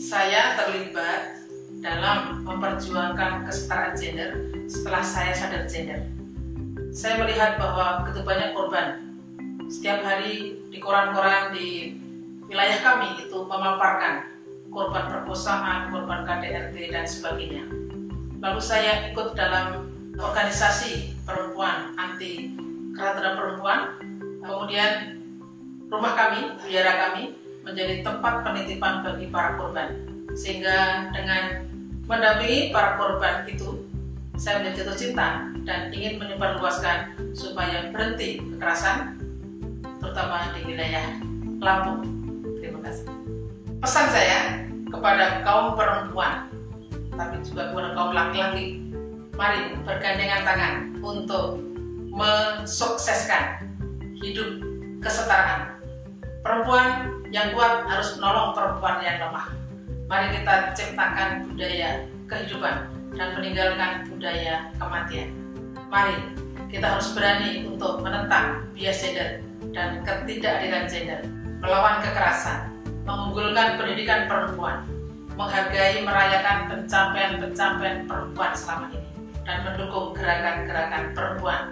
Saya terlibat dalam memperjuangkan kesetaraan gender setelah saya sadar gender. Saya melihat bahwa begitu banyak korban. Setiap hari di koran-koran di wilayah kami itu memaparkan korban perkosaan, korban KDRT, dan sebagainya. Lalu saya ikut dalam organisasi perempuan anti kekerasan perempuan. Kemudian rumah kami, biara kami menjadi tempat penitipan bagi para korban. Sehingga dengan mendampingi para korban itu, saya menjadi jatuh cinta dan ingin menyebarluaskan supaya berhenti kekerasan, terutama di wilayah Lampung. Terima kasih. Pesan saya kepada kaum perempuan, tapi juga kepada kaum laki-laki, mari bergandengan tangan untuk mensukseskan hidup kesetaraan. Perempuan yang kuat harus menolong perempuan yang lemah. Mari kita ciptakan budaya kehidupan dan meninggalkan budaya kematian. Mari kita harus berani untuk menentang bias gender dan ketidakadilan gender, melawan kekerasan, mengunggulkan pendidikan perempuan, menghargai merayakan pencapaian-pencapaian perempuan selama ini, dan mendukung gerakan-gerakan perempuan